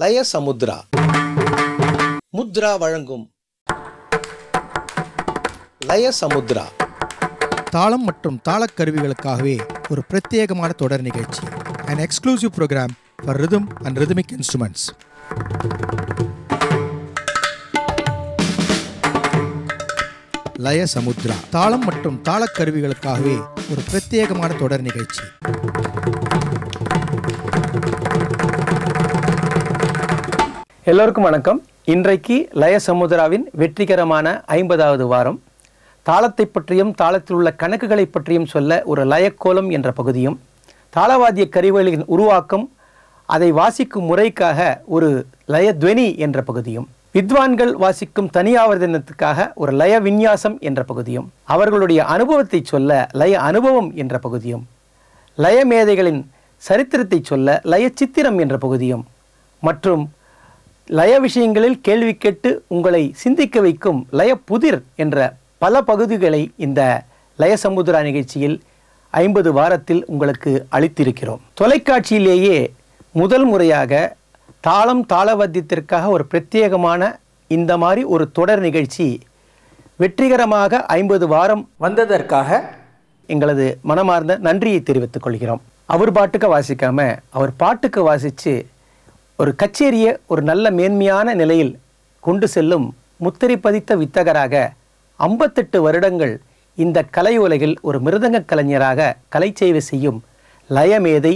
லய சமுத்ரா முத்ரா வழங்கும். லய சமுத்ரா தாளம் மற்றும் தாளக் கருவிகளுக்காகவே ஒரு பிரத்யேகமான தொடர் நிகழ்ச்சி. And exclusive program for rhythm and rhythmic instruments Laya Samudra தாளம் மற்றும் தாளக் கருவிகளுக்காகவே ஒரு பிரத்யேகமான தொடர் நிகழ்ச்சி. எல்லோருக்கும் வணக்கம். இன்றைக்கு லய சமுதிராவின் வெற்றிகரமான ஐம்பதாவது வாரம். தாளத்தை பற்றியும் தாளத்தில் உள்ள கணக்குகளை பற்றியும் சொல்ல ஒரு லயக்கோலம் என்ற பகுதியும் தாளவாதிய கருவிகளின் உருவாக்கம் அதை வாசிக்கும் முறைக்காக ஒரு லயத்வனி என்ற பகுதியும் வித்வான்கள் வாசிக்கும் தனியாவர்தனத்துக்காக ஒரு லய விந்யாசம் என்ற பகுதியும் அவர்களுடைய அனுபவத்தை சொல்ல லய அனுபவம் என்ற பகுதியும் லய மேதைகளின் சரித்திரத்தை சொல்ல லய சித்திரம் என்ற பகுதியும் மற்றும் லய விஷயங்களில் கேள்வி கேட்டு உங்களை சிந்திக்க வைக்கும் லய புதிர் என்ற பல பகுதிகளை இந்த லய சமுதிரா நிகழ்ச்சியில் ஐம்பது வாரத்தில் உங்களுக்கு அளித்திருக்கிறோம். தொலைக்காட்சியிலேயே முதல் முறையாக தாளம் தாளவத்தியத்திற்காக ஒரு பிரத்யேகமான இந்த மாதிரி ஒரு தொடர் நிகழ்ச்சி வெற்றிகரமாக ஐம்பது வாரம் வந்ததற்காக எங்களது மனமார்ந்த நன்றியை தெரிவித்துக் கொள்கிறோம். அவர் பாட்டுக்கு வாசிக்காம அவர் பாட்டுக்கு வாசித்து ஒரு கச்சேரியை ஒரு நல்ல மேன்மையான நிலையில் கொண்டு செல்லும் முத்திரை பதித்த வித்தகராக ஐம்பத்தெட்டு வருடங்கள் இந்த கலை உலகில் ஒரு மிருதங்க கலைஞராக கலைச்சேவை செய்யும் லயமேதை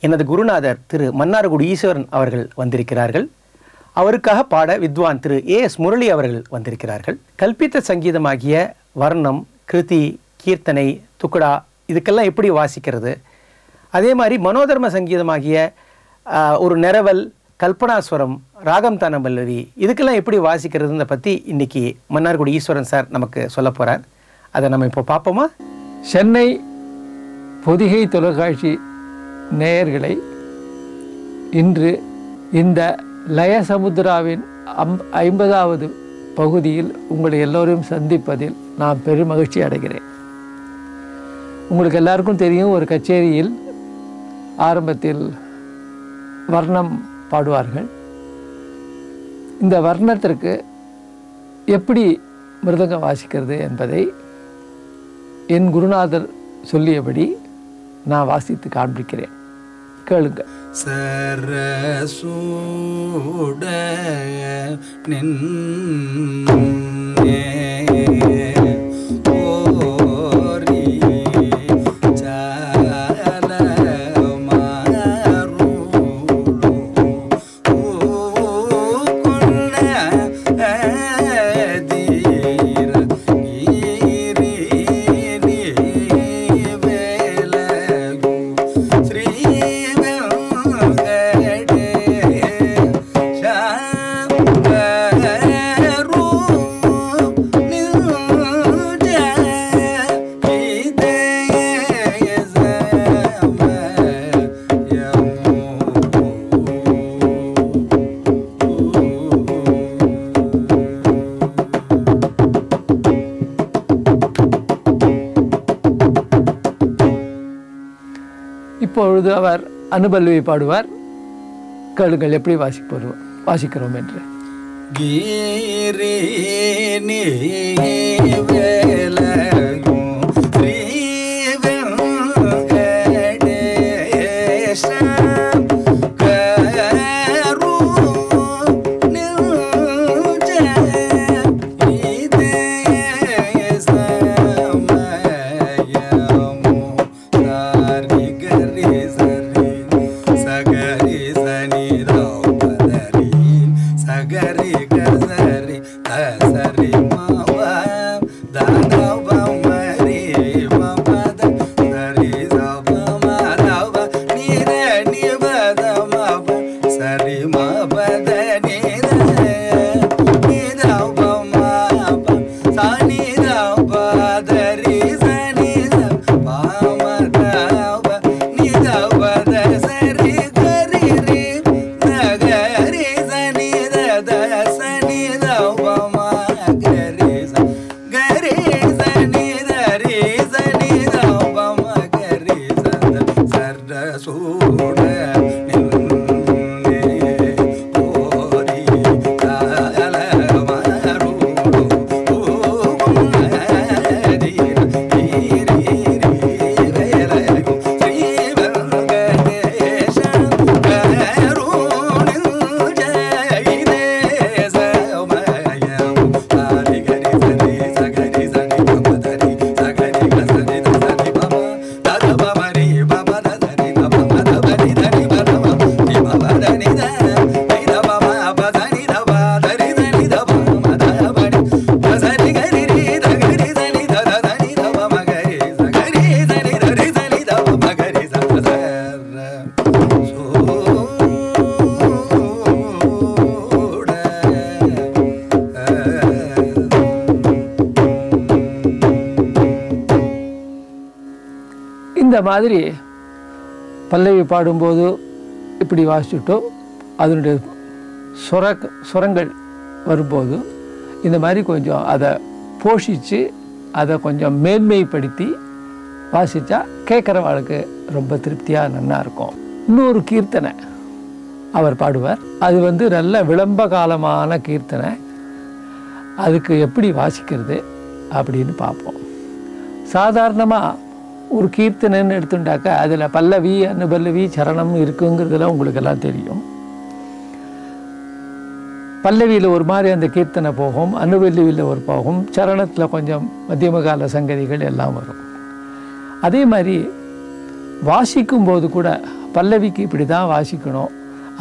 எனது குருநாதர் திரு மன்னார்குடி ஈஸ்வரன் அவர்கள் வந்திருக்கிறார்கள். அவருக்காக பாட வித்வான் திரு ஏ எஸ் முரளி அவர்கள் வந்திருக்கிறார்கள். கல்பித்த சங்கீதமாகிய வர்ணம் கிருதி கீர்த்தனை துக்குடா இதுக்கெல்லாம் எப்படி வாசிக்கிறது? அதே மாதிரி மனோதர்ம சங்கீதமாகிய ஒரு நிரவல் கல்பனாஸ்வரம் ராகம் தானபல்லவி இதுக்கெல்லாம் எப்படி வாசிக்கிறதுன்னு பற்றி இன்னைக்கு மன்னார்குடி ஈஸ்வரன் சார் நமக்கு சொல்ல போகிறார் அதை நம்ம இப்போ பார்ப்போமா? சென்னை பொதிகை தொலைக்காட்சி நேயர்களை இன்று இந்த லய சமுத்திராவின் அம் ஐம்பதாவது பகுதியில் உங்களை எல்லோரையும் சந்திப்பதில் நான் பெரும் மகிழ்ச்சி அடைகிறேன். உங்களுக்கு எல்லாருக்கும் தெரியும் ஒரு கச்சேரியில் ஆரம்பத்தில் வர்ணம் பாடுவார்கள். இந்த வர்ணத்திற்கு எப்படி மிருதங்கம் வாசிக்கிறது என்பதை என் குருநாதர் சொல்லியபடி நான் வாசித்து காண்பிக்கிறேன். கேளுங்க சரசூட நின் அனுபல்வி பாடுவார். கேளுங்கள் எப்படி வாசிப்போம் வாசிக்கிறோம் என்று கீரே நீ வேலை மாதிரி பல்லவி பாடும்போது இப்படி வாசிச்சுட்டோ அதனுடைய சுர சுரங்கள் வரும்போது இந்த மாதிரி கொஞ்சம் அதை போஷித்து அதை கொஞ்சம் மேன்மைப்படுத்தி வாசித்தா கேட்குறவாளுக்கு ரொம்ப திருப்தியாக நல்லா இருக்கும். இன்னொரு கீர்த்தனை அவர் பாடுவார். அது வந்து நல்ல விளம்ப காலமான கீர்த்தனை. அதுக்கு எப்படி வாசிக்கிறது அப்படின்னு பார்ப்போம். சாதாரணமாக ஒரு கீர்த்தனைன்னு எடுத்துட்டாக்கா அதில் பல்லவி அனுபல்லவி சரணம் இருக்குங்கிறதுலாம் உங்களுக்கெல்லாம் தெரியும். பல்லவியில் ஒரு மாதிரி அந்த கீர்த்தனை போகும் அனுபல்லியில் ஒரு போகும் சரணத்தில் கொஞ்சம் மத்தியம கால சங்கதிகள் எல்லாம் வரும். அதே மாதிரி வாசிக்கும் போது கூட பல்லவிக்கு இப்படி தான் வாசிக்கணும்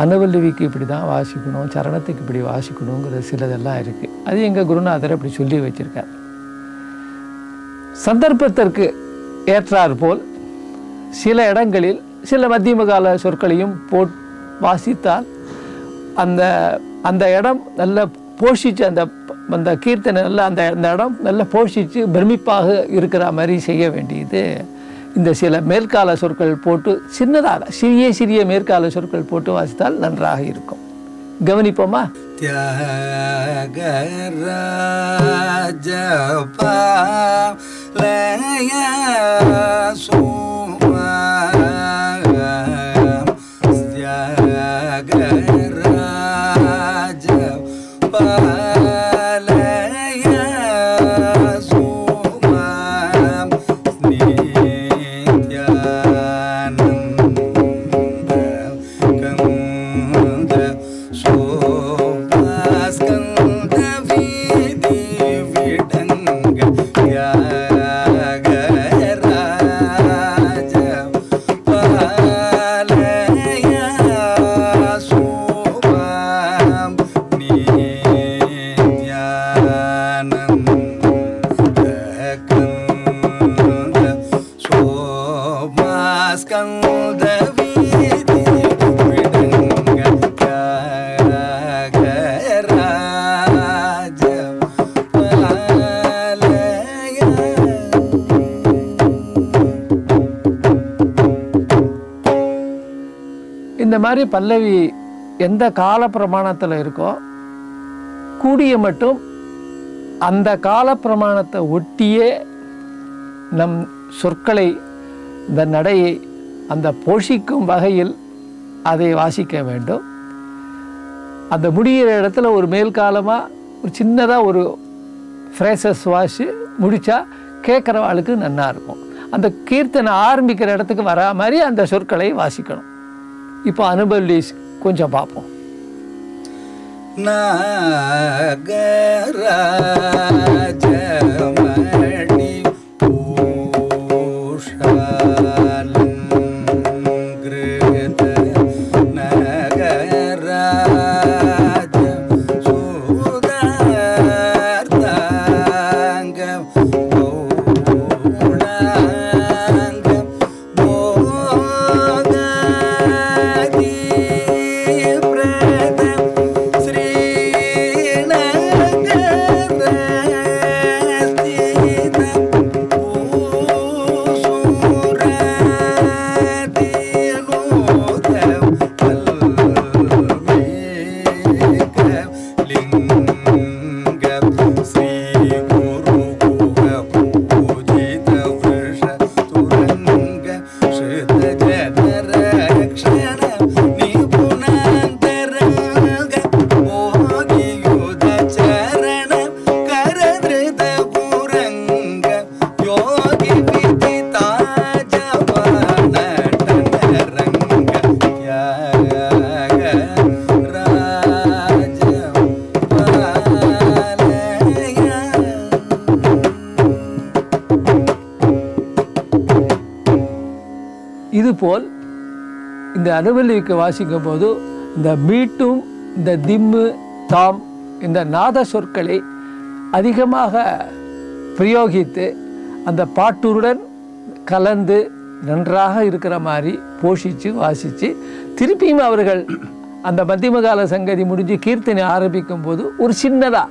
அனுபல்லவிக்கு இப்படி தான் வாசிக்கணும் சரணத்துக்கு இப்படி வாசிக்கணுங்கிற சிலதெல்லாம் இருக்குது அது எங்கள் குருநாதர் அப்படி சொல்லி வச்சுருக்கார். சந்தர்ப்பத்திற்கு ஏற்றாற்போல் சில இடங்களில் சில மத்தியம கால சொற்களையும் போ வாசித்தால் அந்த அந்த இடம் நல்ல போஷித்து அந்த அந்த கீர்த்தனை நல்லா அந்த அந்த இடம் நல்லா போஷித்து பிரமிப்பாக இருக்கிற மாதிரி செய்ய வேண்டியது. இந்த சில மேற்கால சொற்கள் போட்டு சின்னதாக சிறிய சிறிய மேற்கால சொற்கள் போட்டு வாசித்தால் நன்றாக இருக்கும். கவனிப்போமா? தியாகராஜபா pedazos. மாதிரி பல்லவி எந்த கால பிரமாணத்தில் இருக்கோ கூடிய மட்டும் அந்த கால பிரமாணத்தை ஒட்டியே நம் சொற்களை இந்த நடையை அந்த போஷிக்கும் வகையில் அதை வாசிக்க வேண்டும். அந்த முடிகிற இடத்துல ஒரு மேல்காலமாக ஒரு சின்னதாக ஒரு ஃப்ரேசஸ் வாசி முடித்தா கேட்குறவாளுக்கு நல்லா இருக்கும். அந்த கீர்த்தனை ஆரம்பிக்கிற இடத்துக்கு வரா மாதிரி அந்த சொற்களை வாசிக்கணும். இப்போ அனுபவி கொஞ்சம் பார்ப்போம் நாகராஜமணி இந்த அனுபவிக்கு வாசிக்கும் போது இந்த மீட்டும் இந்த திம்மு தாம் இந்த நாத சொற்களை அதிகமாக பிரயோகித்து அந்த பாட்டுடன் கலந்து நன்றாக இருக்கிற மாதிரி போஷித்து வாசித்து திருப்பியும் அவர்கள் அந்த மத்தியம கால சங்கதி முடிஞ்சு கீர்த்தனை ஆரம்பிக்கும் போது ஒரு சின்னதாக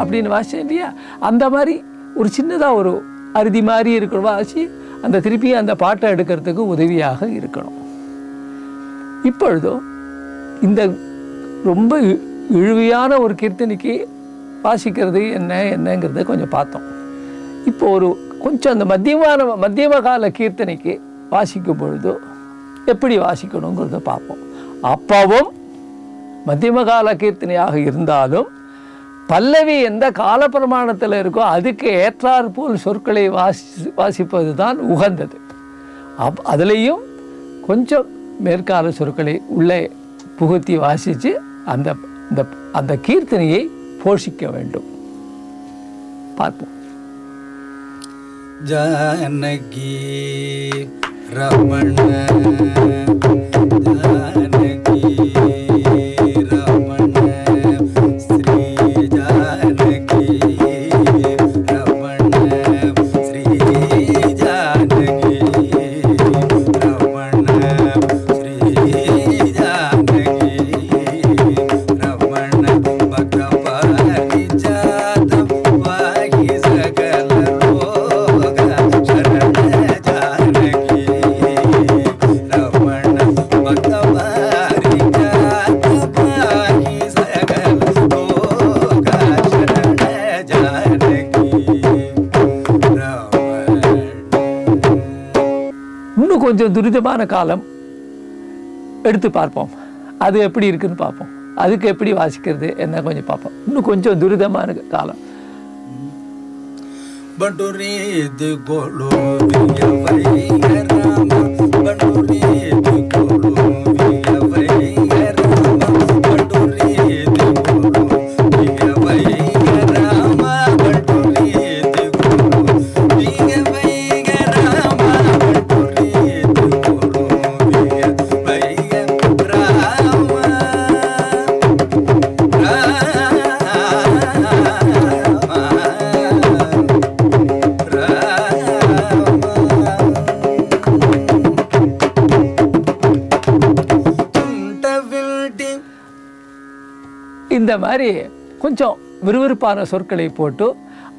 அப்படின்னு வாசிச்சேன் இல்லையா? அந்த மாதிரி ஒரு சின்னதாக ஒரு அறுதி மாதிரி இருக்கிற வாசி அந்த திருப்பி அந்த பாட்டை எடுக்கிறதுக்கு உதவியாக இருக்கணும். இப்பொழுதோ இந்த ரொம்ப இ- இழுவையான ஒரு கீர்த்தனைக்கு வாசிக்கிறது என்ன என்னங்கிறத கொஞ்சம் பார்த்தோம். இப்போ ஒரு கொஞ்சம் அந்த மத்தியமான மத்தியம கால கீர்த்தனைக்கு வாசிக்கும் பொழுது எப்படி வாசிக்கணுங்கிறத பார்ப்போம். அப்பவும் மத்தியம கால கீர்த்தனையாக இருந்தாலும் பல்லவி எந்த காலப்பிரமாணத்தில் இருக்கோ அதுக்கு ஏற்றாற்போல் சொற்களை வாசி வாசிப்பது தான் உகந்தது. அப் அதுலேயும் கொஞ்சம் மேற்கால சொற்களை உள்ளே புகுத்தி வாசித்து அந்த அந்த அந்த கீர்த்தனையை போஷிக்க வேண்டும். பார்ப்போம். ஜானகி ரமண துரிதமான காலம் எடுத்து பார்ப்போம். அது எப்படி இருக்குன்னு பார்ப்போம். அதுக்கு எப்படி வாசிக்கிறது என்ன கொஞ்சம் பார்ப்போம். இன்னும் கொஞ்சம் துரிதமான காலம். பட்டுரீது கொழுவியல் மாதிரி கொஞ்சம் விறுவிறுப்பான சொற்களை போட்டு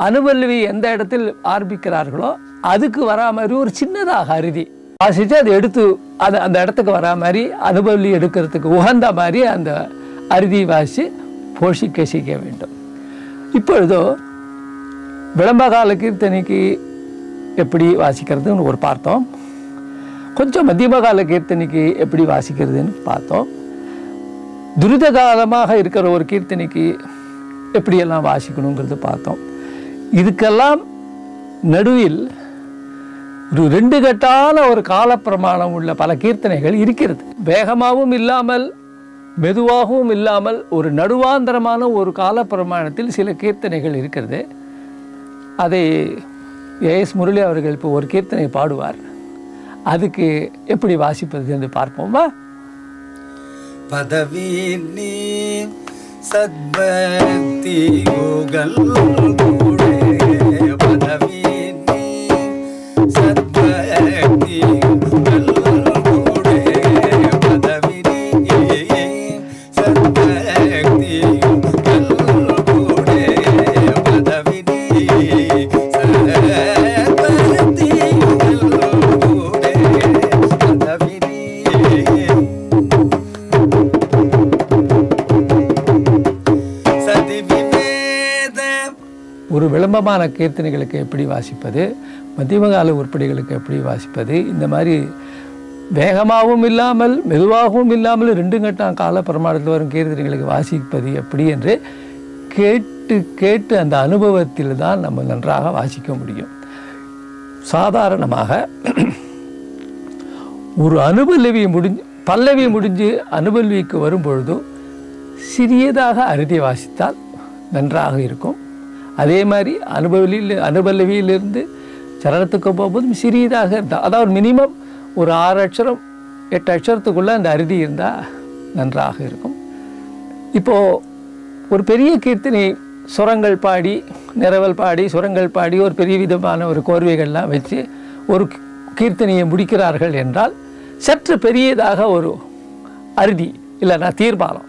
அனுபல்வி எந்த இடத்தில் ஆரம்பிக்கிறார்களோ அதுக்கு வரா மாதிரி ஒரு சின்னதாக அருதி வாசித்து அதை எடுத்து அது அந்த இடத்துக்கு வரா மாதிரி அனுபவலி எடுக்கிறதுக்கு உகந்த மாதிரி அந்த அருதி வாசி போஷிக்க செய்ய வேண்டும். இப்பொழுதோ விளம்பகால கீர்த்தனைக்கு எப்படி வாசிக்கிறதுன்னு ஒரு பார்த்தோம். கொஞ்சம் மத்தியமகால கீர்த்தனைக்கு எப்படி வாசிக்கிறதுன்னு பார்த்தோம். துரித காலமாக இருக்கிற ஒரு கீர்த்தனைக்கு எப்படியெல்லாம் வாசிக்கணுங்கிறது பார்த்தோம். இதுக்கெல்லாம் நடுவில் ஒரு ரெண்டு கட்டான ஒரு காலப்பிரமாணம் உள்ள பல கீர்த்தனைகள் இருக்கிறது. வேகமாகவும் இல்லாமல் மெதுவாகவும் இல்லாமல் ஒரு நடுவாந்தரமான ஒரு காலப்பிரமாணத்தில் சில கீர்த்தனைகள் இருக்கிறது. அதை ஏஎஸ் முரளி அவர்கள் இப்போ ஒரு கீர்த்தனை பாடுவார். அதுக்கு எப்படி வாசிப்பது என்று பார்ப்போமா? पदवीनीं सद्भक्तियोगम् விளம்பரமான கீர்த்தனைகளுக்கு எப்படி வாசிப்பது? மத்தியமகால உருப்படிகளுக்கு எப்படி வாசிப்பது? இந்த மாதிரி வேகமாகவும் இல்லாமல் மெதுவாகவும் இல்லாமல் ரெண்டு கட்டம் கால பிரமாணத்தில் வரும் கீர்த்தனைகளுக்கு வாசிப்பது எப்படி என்று கேட்டு கேட்டு அந்த அனுபவத்தில் தான் நம்ம நன்றாக வாசிக்க முடியும். சாதாரணமாக ஒரு அனுபல்லவி முடிஞ்சு பல்லவி முடிஞ்சு அனுபல்விக்கு வரும்பொழுது சிறியதாக அறுதி வாசித்தால் நன்றாக இருக்கும். அதே மாதிரி அனுபவியில் அனுபல்லவியிலிருந்து சரணத்துக்கு போகும்போது சிறியதாக இருந்தால் அதாவது மினிமம் ஒரு ஆறு அக்ஷரம் எட்டு அக்ஷரத்துக்குள்ளே அந்த அறுதி இருந்தால் நன்றாக இருக்கும். இப்போது ஒரு பெரிய கீர்த்தனை சுரங்கள் பாடி நிரவல் பாடி சுரங்கள் பாடி ஒரு பெரிய விதமான ஒரு கோர்வைகள்லாம் வச்சு ஒரு கீர்த்தனையை முடிக்கிறார்கள் என்றால் சற்று பெரியதாக ஒரு அறுதி இல்லைன்னா தீர்மானம்.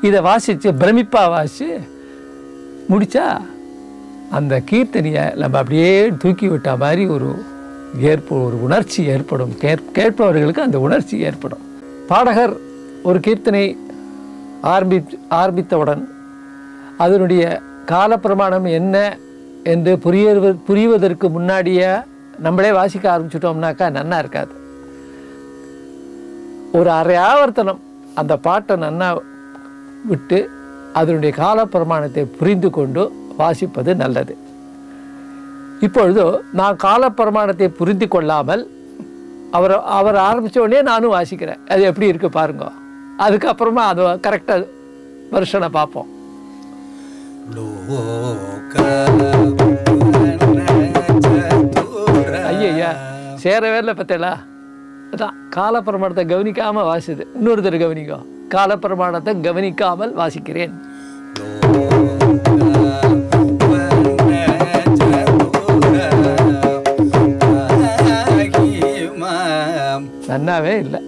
இதை வாசித்து பிரமிப்பாக வாசித்து முடித்தா அந்த கீர்த்தனையை நம்ம அப்படியே தூக்கி விட்ட மாதிரி ஒரு ஏற்ப ஒரு உணர்ச்சி ஏற்படும். கேட் கேட்பவர்களுக்கு அந்த உணர்ச்சி ஏற்படும். பாடகர் ஒரு கீர்த்தனை ஆரம்பி ஆரம்பித்தவுடன் அதனுடைய காலப்பிரமாணம் என்ன என்று புரிய புரிவதற்கு முன்னாடியே நம்மளே வாசிக்க ஆரம்பிச்சிட்டோம்னாக்கா நன்னா இருக்காது. ஒரு அரை ஆவர்த்தனம் அந்த பாட்டை நன்னா விட்டு அதனுடைய காலப்பிரமாணத்தை புரிந்து கொண்டு வாசிப்பது நல்லது. இப்பொழுது நான் காலப்பிரமாணத்தை புரிந்து கொள்ளாமல் அவர் அவர் ஆரம்பித்த உடனே நானும் வாசிக்கிறேன். அது எப்படி இருக்கு பாருங்க. அதுக்கப்புறமா அது கரெக்டாக வருஷனை பார்ப்போம். ஐயா சேரவே இல்லை பத்தேலா அதான் காலப்பிரமாணத்தை கவனிக்காமல் வாசிது இன்னொருத்தர் கவனிக்கும் காலப்பிரமாணத்தை கவனிக்காமல் வாசிக்கிறேன். நன்னாவே இல்லை.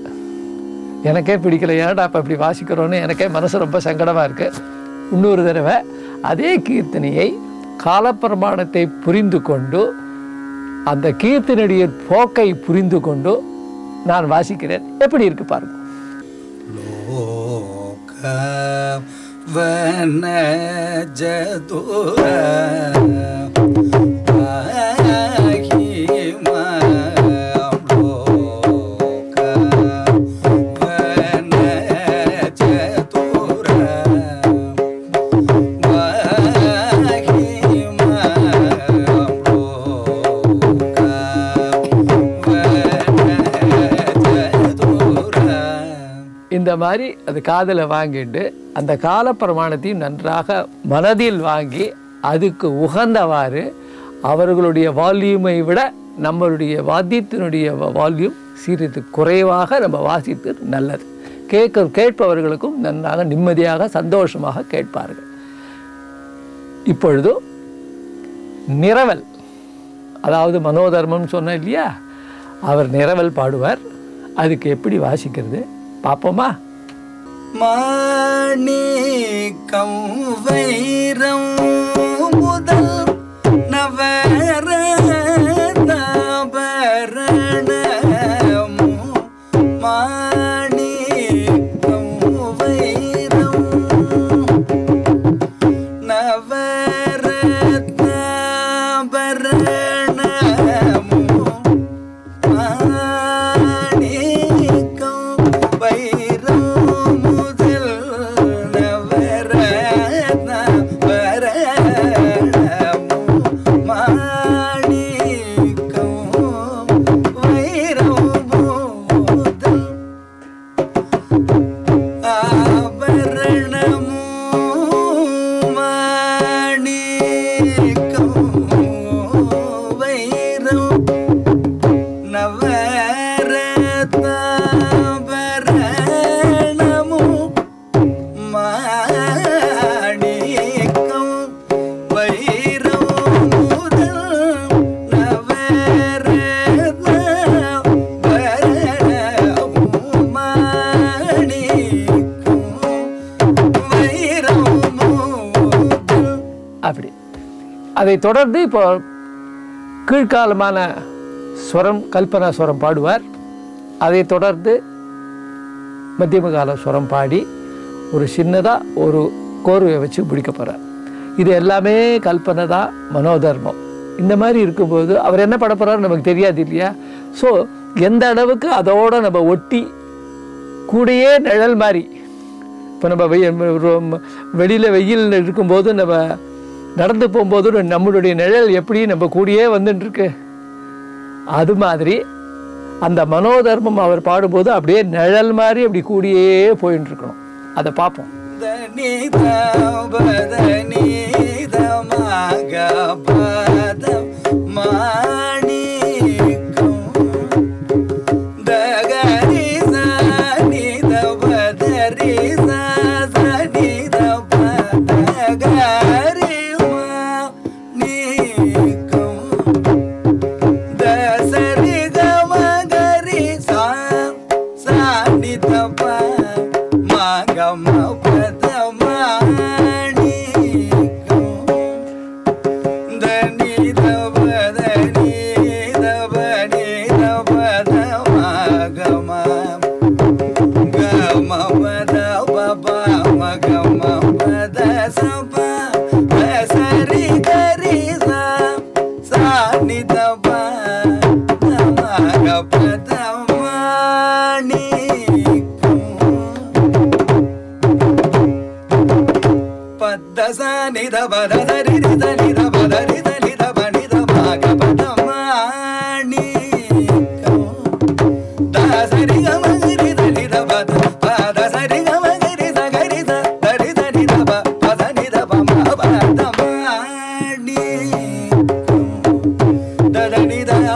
எனக்கே பிடிக்கல. ஏன்டா அப்போ இப்படி வாசிக்கிறோன்னு எனக்கே மனசு ரொம்ப சங்கடமாக இருக்குது இன்னொரு தடவை அதே கீர்த்தனையை காலப்பிரமாணத்தை புரிந்து கொண்டு அந்த கீர்த்தனுடைய போக்கை புரிந்து கொண்டு நான் வாசிக்கிறேன். எப்படி இருக்கு பாருங்க. வன ஜதுர மாதிரி அது காதில் வாங்கிட்டு அந்த கால பிரமாணத்தையும் நன்றாக மனதில் வாங்கி அதுக்கு உகந்தவாறு அவர்களுடைய வால்யூமை விட நம்மளுடைய வாத்தியத்தினுடைய வால்யூம் சிறிது குறைவாக நம்ம வாசித்து நல்லது. கேட்க கேட்பவர்களுக்கும் நன்றாக நிம்மதியாக சந்தோஷமாக கேட்பார்கள். இப்பொழுது நிரவல் அதாவது மனோதர்மம்னு சொன்னேன் இல்லையா? அவர் நிரவல் பாடுவார். அதுக்கு எப்படி வாசிக்கிறது? பார்ப்போமா? மாணிக்கம் வைரம் முதல் அதை தொடர்ந்து இப்போ கீழ்காலமான ஸ்வரம் கல்பனா ஸ்வரம் பாடுவார். அதை தொடர்ந்து மத்தியம கால ஸ்வரம் பாடி ஒரு சின்னதாக ஒரு கோர்வையை வச்சு பிடிக்க போகிறார் இது எல்லாமே கல்பனை தான் மனோதர்மம். இந்த மாதிரி இருக்கும்போது அவர் என்ன பண்ண போகிறாரு நமக்கு தெரியாது இல்லையா? ஸோ எந்த அளவுக்கு அதோட நம்ம ஒட்டி கூடையே நிழல் மாதிரி இப்போ நம்ம வெயில் வெளியில் வெயில் இருக்கும்போது நம்ம நடந்து போகும்போது நம்மளுடைய நிழல் எப்படி நம்ம கூடியே வந்துட்டு இருக்கு அது மாதிரி அந்த மனோதர்மம் அவர் பாடும்போது அப்படியே நிழல் மாதிரி அப்படி கூடியே போயிட்டு இருக்கணும் அதை பார்ப்போம். தனிதபதனிதமகபதம்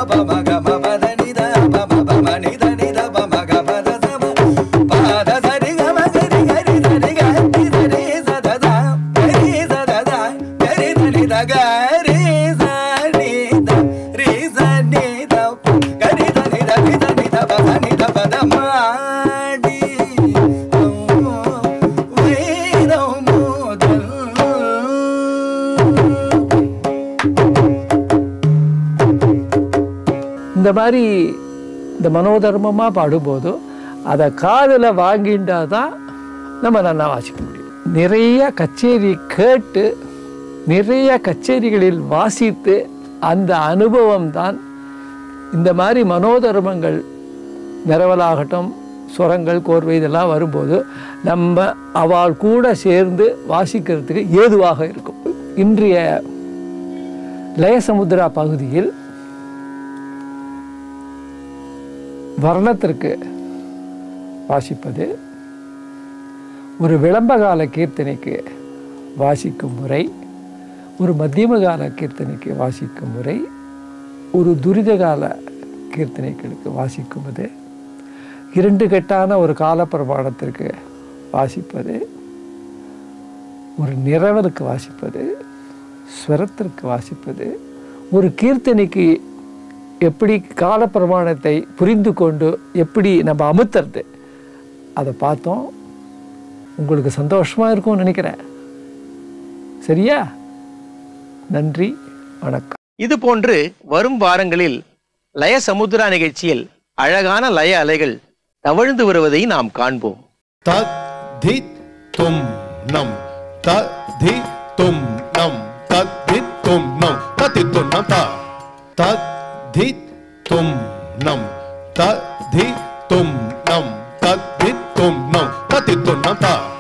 Baba தர்மமாக மனோதர்மமாக பாடும்போது அதை காதில் வாங்கிட்டா தான் நம்ம நல்லா வாசிக்க முடியும். நிறைய கச்சேரி கேட்டு நிறைய கச்சேரிகளில் வாசித்து அந்த அனுபவம் தான் இந்த மாதிரி மனோதர்மங்கள் நிறவலாகட்டும் சுரங்கள் கோர்வை இதெல்லாம் வரும்போது நம்ம அவள் கூட சேர்ந்து வாசிக்கிறதுக்கு ஏதுவாக இருக்கும். இன்றைய லயசமுத்ரா பகுதியில் வர்ணத்திற்கு வாசிப்பது ஒரு விளம்பகால கீர்த்தனைக்கு வாசிக்கும் முறை ஒரு மத்தியமகால கீர்த்தனைக்கு வாசிக்கும் முறை ஒரு துரிதகால கீர்த்தனைகளுக்கு வாசிக்கும்போது இரண்டு கெட்டான ஒரு காலப்பிரமாணத்திற்கு வாசிப்பது ஒரு நிறவலுக்கு வாசிப்பது ஸ்வரத்திற்கு வாசிப்பது ஒரு கீர்த்தனைக்கு எப்படி காலப்பிரமாணத்தை புரிந்து கொண்டு எப்படி நம்ம அமுத்துறது அதை பார்த்தோம். உங்களுக்கு சந்தோஷமாக இருக்கும்னு நினைக்கிறேன். சரியா? நன்றி வணக்கம். இது போன்று வரும் வாரங்களில் லய சமுத்ரா நிகழ்ச்சியில் அழகான லய அலைகள் தவழ்ந்து வருவதை நாம் காண்போம். தத் தித் தும் நம் தத் தி தும் நம் தத் தித் தும் நம் தத் தித் தும் நம் தா तद्धि तुम नम तद्धि तुम नम तद्धि तुम नम तद्धि तुम नम